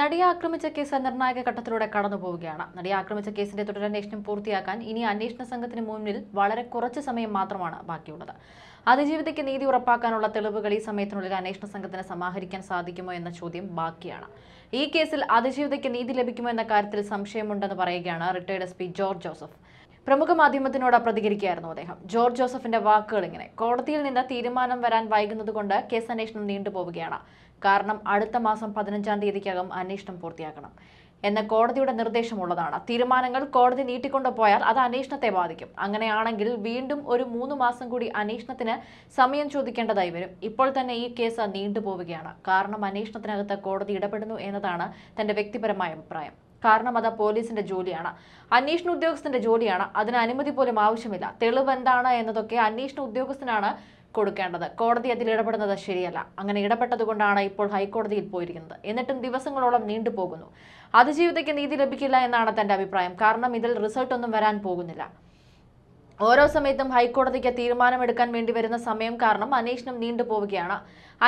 നടിയെ ആക്രമിച്ച കേസ് നിർണായക ഘട്ടത്തിലൂടെ കടന്നു പോവുകയാണ്. നടിയെ ആക്രമിച്ച കേസിന്റെ തുടരന്വേഷണം പൂർത്തിയാക്കാൻ ഇനി അന്വേഷണ സംഘത്തിന് മുന്നിൽ വളരെ കുറച്ച് സമയം മാത്രമാണ് ബാക്കിയുള്ളത്. അതിജീവിതയ്ക്ക് നീതി ഉറപ്പാക്കാനുള്ള തെളിവുകൾ ഈ സമയത്തിനുള്ളിൽ അന്വേഷണ സംഘത്തിന് സമാഹരിക്കാൻ സാധിക്കുമോ എന്ന ചോദ്യം ബാക്കിയാണ്. ഈ കേസിൽ അതിജീവിതയ്ക്ക് നീതി ലഭിക്കുമോ എന്ന കാര്യത്തിൽ സംശയമുണ്ടെന്ന് പറയുകയാണ് റിട്ടയർഡ് എസ് ജോർജ് ജോസഫ്. പ്രമുഖ മാധ്യമത്തിനോട് പ്രതികരിക്കുകയായിരുന്നു അദ്ദേഹം. ജോർജ് ജോസഫിന്റെ വാക്കുകൾ ഇങ്ങനെ. കോടതിയിൽ നിന്ന് തീരുമാനം വരാൻ വൈകുന്നതുകൊണ്ട് കേസ് അന്വേഷണം നീണ്ടുപോവുകയാണ് കാരണം അടുത്ത മാസം പതിനഞ്ചാം തീയതിക്കകം അന്വേഷണം പൂർത്തിയാക്കണം എന്ന കോടതിയുടെ നിർദ്ദേശമുള്ളതാണ്. തീരുമാനങ്ങൾ കോടതി നീട്ടിക്കൊണ്ടു പോയാൽ അത് അന്വേഷണത്തെ ബാധിക്കും. അങ്ങനെയാണെങ്കിൽ വീണ്ടും ഒരു മൂന്ന് മാസം കൂടി അന്വേഷണത്തിന് സമയം ചോദിക്കേണ്ടതായി വരും. ഇപ്പോൾ തന്നെ ഈ കേസ് നീണ്ടുപോവുകയാണ്. കാരണം അന്വേഷണത്തിനകത്ത് കോടതി ഇടപെടുന്നു എന്നതാണ് തന്റെ വ്യക്തിപരമായ അഭിപ്രായം. കാരണം അത് പോലീസിന്റെ ജോലിയാണ്. അന്വേഷണ ഉദ്യോഗസ്ഥന്റെ ജോലിയാണ്. അതിന് അനുമതി പോലും ആവശ്യമില്ല. തെളിവ് എന്താണ് എന്നതൊക്കെ അന്വേഷണ ഉദ്യോഗസ്ഥനാണ് കൊടുക്കേണ്ടത്. കോടതി അതിൽ ഇടപെടുന്നത് ശരിയല്ല. അങ്ങനെ ഇടപെട്ടതുകൊണ്ടാണ് ഇപ്പോൾ ഹൈക്കോടതിയിൽ പോയിരിക്കുന്നത്. എന്നിട്ടും ദിവസങ്ങളോളം നീണ്ടുപോകുന്നു അതിജീവിതയ്ക്ക് നീതി ലഭിക്കില്ല എന്നാണ് തന്റെ അഭിപ്രായം. കാരണം ഇതിൽ റിസൾട്ട് ഒന്നും വരാൻ പോകുന്നില്ല. ഓരോ സമയത്തും ഹൈക്കോടതിക്ക് തീരുമാനമെടുക്കാൻ വേണ്ടി വരുന്ന സമയം കാരണം അന്വേഷണം നീണ്ടുപോവുകയാണ്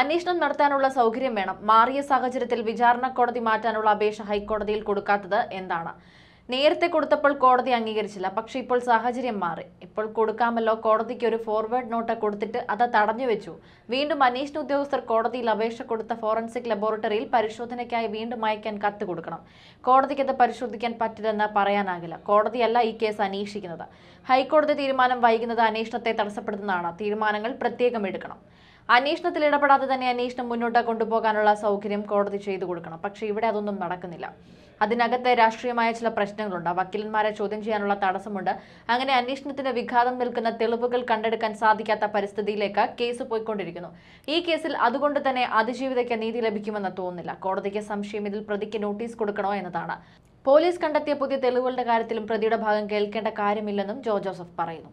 അന്വേഷണം നടത്താനുള്ള സൗകര്യം വേണം. മാറിയ സാഹചര്യത്തിൽ വിചാരണ കോടതി മാറ്റാനുള്ള അപേക്ഷ ഹൈക്കോടതിയിൽ കൊടുക്കാത്തത് എന്താണ്? നേരത്തെ കൊടുത്തപ്പോൾ കോടതി അംഗീകരിച്ചില്ല. പക്ഷെ ഇപ്പോൾ സാഹചര്യം മാറി. ഇപ്പോൾ കൊടുക്കാമല്ലോ. കോടതിക്ക് ഒരു ഫോർവേഡ് നോട്ട് കൊടുത്തിട്ട് അത് തടഞ്ഞു വെച്ചു. വീണ്ടും അന്വേഷണ ഉദ്യോഗസ്ഥർ കോടതിയിൽ അപേക്ഷ കൊടുത്ത ഫോറൻസിക് ലബോറട്ടറിയിൽ പരിശോധനയ്ക്കായി വീണ്ടും അയക്കാൻ കത്ത് കൊടുക്കണം. കോടതിക്ക് അത് പരിശോധിക്കാൻ പറ്റില്ലെന്ന് പറയാനാകില്ല. കോടതിയല്ല ഈ കേസ് അന്വേഷിക്കുന്നത് ഹൈക്കോടതി തീരുമാനം വൈകുന്നത് അന്വേഷണത്തെ തടസ്സപ്പെടുത്തുന്നതാണ്. തീരുമാനങ്ങൾ പ്രത്യേകം എടുക്കണം. അന്വേഷണത്തിൽ ഇടപെടാതെ തന്നെ അന്വേഷണം മുന്നോട്ട് കൊണ്ടുപോകാനുള്ള സൗകര്യം കോടതി ചെയ്തു കൊടുക്കണം. പക്ഷേ ഇവിടെ അതൊന്നും നടക്കുന്നില്ല. അതിനകത്ത് രാഷ്ട്രീയമായ ചില പ്രശ്നങ്ങളുണ്ട്. വക്കീലന്മാരെ ചോദ്യം ചെയ്യാനുള്ള തടസ്സമുണ്ട്. അങ്ങനെ അന്വേഷണത്തിന് വിഘാതം നിൽക്കുന്ന തെളിവുകൾ കണ്ടെടുക്കാൻ സാധിക്കാത്ത പരിസ്ഥിതിയിലേക്ക് കേസ് പോയിക്കൊണ്ടിരിക്കുന്നു. ഈ കേസിൽ അതുകൊണ്ട് തന്നെ അതിജീവിതയ്ക്ക് നീതി ലഭിക്കുമെന്ന് തോന്നുന്നില്ല. കോടതിക്ക് സംശയം ഇതിൽ പ്രതിക്ക് നോട്ടീസ് കൊടുക്കണോ എന്നതാണ്. പോലീസ് കണ്ടെത്തിയ പുതിയ തെളിവുകളുടെ കാര്യത്തിലും പ്രതിയുടെ ഭാഗം കേൾക്കേണ്ട കാര്യമില്ലെന്നും ജോ ജോസഫ് പറയുന്നു.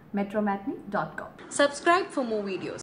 metromatney.com. Subscribe for more videos.